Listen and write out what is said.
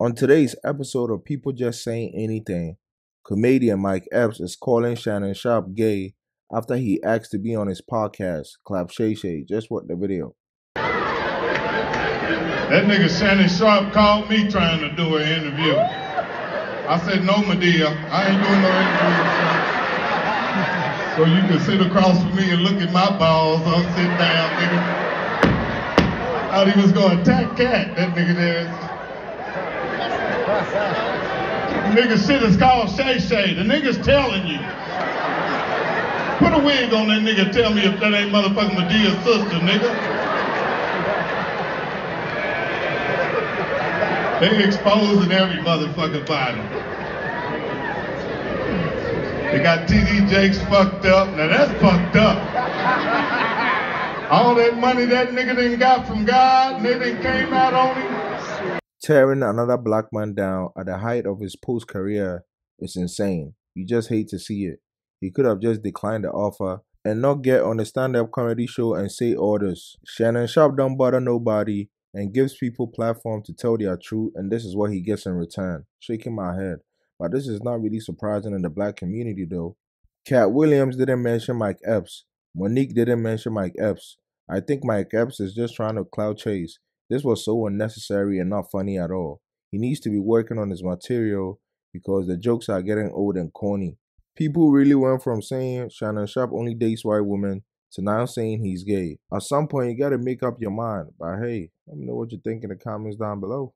On today's episode of People Just Saying Anything, comedian Mike Epps is calling Shannon Sharpe gay after he asked to be on his podcast, Club Shay Shay. Just watch the video. That nigga Shannon Sharpe called me trying to do an interview. I said, no, Madea, I ain't doing no interview. So you can sit across from me and look at my balls. I'm sitting down, nigga. Thought he was gonna attack Katt, that nigga there. Nigga shit is called Shay Shay. The nigga's telling you. Put a wig on that nigga tell me if that ain't motherfucking Madea's sister, nigga. They exposing every motherfucking body. They got TD Jakes fucked up. Now that's fucked up. All that money that nigga done got from God, done came out on him. Tearing another black man down at the height of his post career is insane. You just hate to see it. He could have just declined the offer and not get on a stand up comedy show and say orders. Shannon Sharpe don't bother nobody and gives people platform to tell their truth, and this is what he gets in return. Shaking my head. But this is not really surprising in the black community though. Katt Williams didn't mention Mike Epps. Mo'Nique didn't mention Mike Epps. I think Mike Epps is just trying to clout chase. This was so unnecessary and not funny at all. He needs to be working on his material because the jokes are getting old and corny. People really went from saying Shannon Sharpe only dates white women to now saying he's gay. At some point, you gotta make up your mind. But hey, let me know what you think in the comments down below.